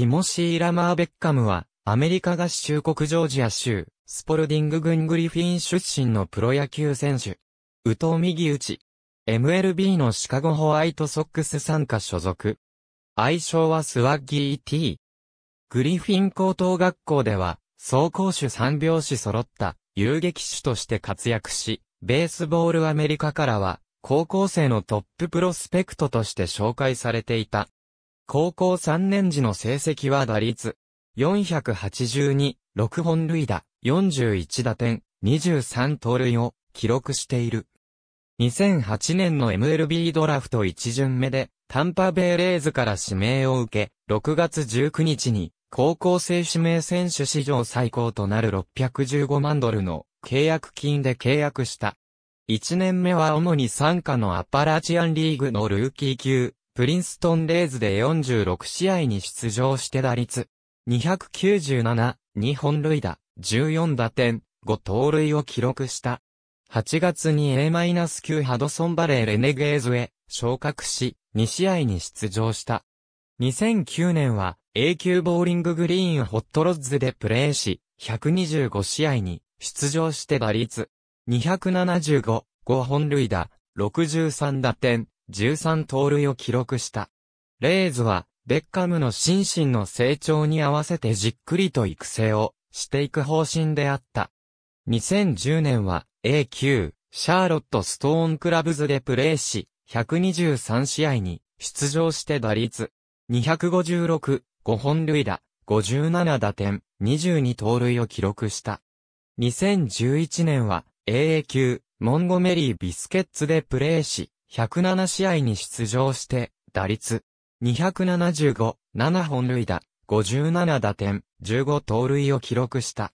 ティモシー・ラマー・ベッカムは、アメリカ合衆国ジョージア州、スポルディング郡グリフィン出身のプロ野球選手。宇藤右打ち。MLB のシカゴホワイトソックス参加所属。愛称はスワッギー T。グリフィン高等学校では、走攻守三拍子揃った遊撃手として活躍し、ベースボールアメリカからは、高校生のトッププロスペクトとして紹介されていた。高校3年時の成績は打率482、6本塁打、41打点、23盗塁を記録している。2008年の MLB ドラフト1巡目で、タンパベイレーズから指名を受け、6月19日に、高校生指名選手史上最高となる615万ドルの契約金で契約した。1年目は主に参加のアパラチアンリーグのルーキー級、プリンストンレーズで46試合に出場して打率297、2本塁打、14打点、5盗塁を記録した。8月に A-9 ハドソンバレーレネゲーズへ昇格し、2試合に出場した。2009年は A 級ボーリンググリーンホットロッズでプレーし、125試合に出場して打率275、5本塁打、63打点、13盗塁を記録した。レイズは、ベッカムの心身の成長に合わせてじっくりと育成をしていく方針であった。2010年は A 級、シャーロットストーンクラブズでプレーし、123試合に出場して打率256、5本塁打、57打点、22盗塁を記録した。2011年は AA 級、モンゴメリービスケッツでプレーし、107試合に出場して、打率275、7本塁打、57打点、15盗塁を記録した。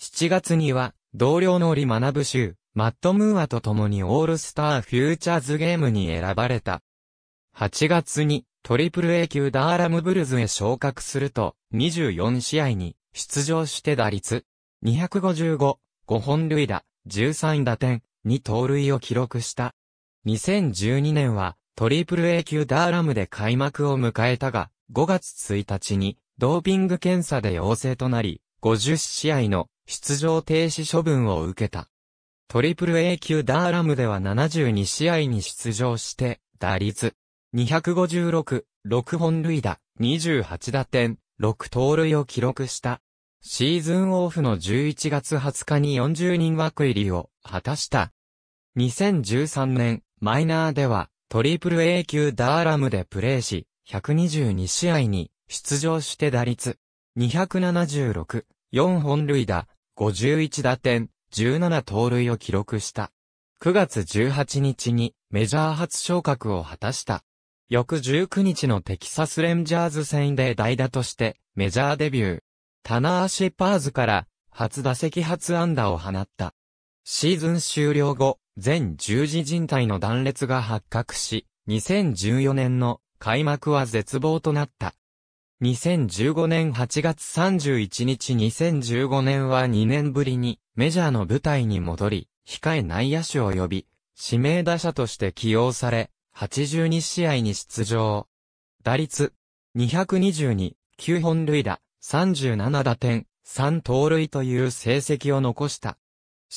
7月には、同僚のリ・マナブ州、マット・ムーアと共にオールスターフューチャーズゲームに選ばれた。8月に、トリプル A 級ダーラムブルズへ昇格すると、24試合に出場して打率255、5本塁打、13打点、2盗塁を記録した。2012年はトリプル A 級ダーラムで開幕を迎えたが、5月1日にドーピング検査で陽性となり、50試合の出場停止処分を受けた。トリプル A 級ダーラムでは72試合に出場して、打率256、6本塁打、28打点、6盗塁を記録した。シーズンオフの11月20日に40人枠入りを果たした。2013年、マイナーではトリプル A 級ダーラムでプレーし、122試合に出場して打率276、4本塁打、51打点、17盗塁を記録した。9月18日にメジャー初昇格を果たした。翌19日のテキサスレンジャーズ戦で代打としてメジャーデビュー。タナーシパーズから初打席初安打を放った。シーズン終了後、全十字靭帯の断裂が発覚し、2014年の開幕は絶望となった。2015年8月31日2015年は2年ぶりにメジャーの舞台に戻り、控え内野手を呼び、指名打者として起用され、82試合に出場。打率222、9本塁打、37打点、3盗塁という成績を残した。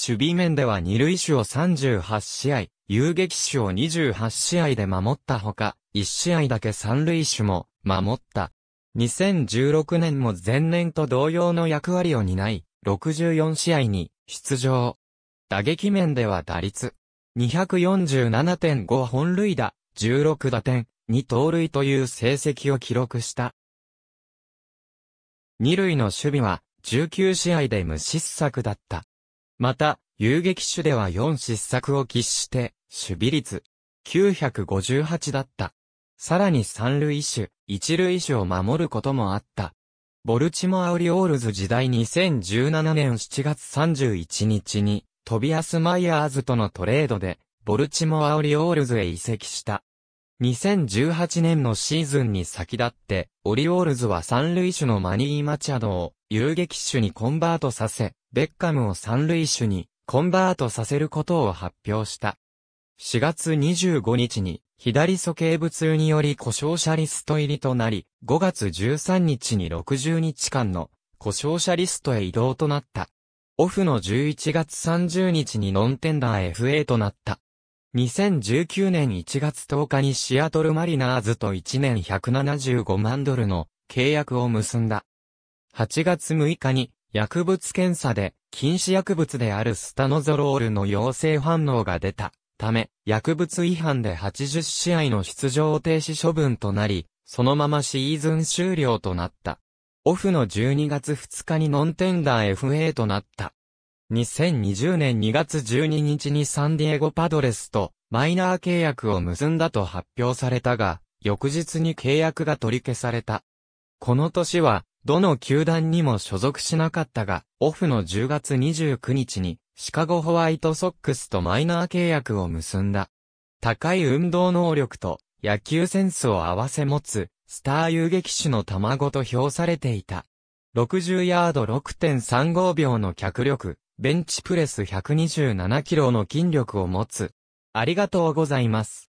守備面では二塁手を38試合、遊撃手を28試合で守ったほか、1試合だけ三塁手も守った。2016年も前年と同様の役割を担い、64試合に出場。打撃面では打率247.5本塁打、16打点、2盗塁という成績を記録した。二塁の守備は19試合で無失策だった。また、遊撃手では4失策を喫して、守備率958だった。さらに三塁手、一塁手を守ることもあった。ボルチモア・オリオールズ時代2017年7月31日に、トビアス・マイヤーズとのトレードで、ボルチモア・オリオールズへ移籍した。2018年のシーズンに先立って、オリオールズは三塁手のマニー・マチャドを遊撃手にコンバートさせ、ベッカムを三塁手にコンバートさせることを発表した。4月25日に左鼠径部痛により故障者リスト入りとなり、5月13日に60日間の故障者リストへ移動となった。オフの11月30日にノンテンダー FA となった。2019年1月10日にシアトルマリナーズと1年175万ドルの契約を結んだ。8月6日に薬物検査で禁止薬物であるスタノゾロールの陽性反応が出たため、薬物違反で80試合の出場停止処分となり、そのままシーズン終了となった。オフの12月2日にノンテンダー FA となった。2020年2月12日にサンディエゴパドレスとマイナー契約を結んだと発表されたが、翌日に契約が取り消された。この年は、どの球団にも所属しなかったが、オフの10月29日に、シカゴホワイトソックスとマイナー契約を結んだ。高い運動能力と野球センスを合わせ持つ、スター遊撃手の卵と評されていた。60ヤード6.35秒の脚力、ベンチプレス127キロの筋力を持つ。ありがとうございます。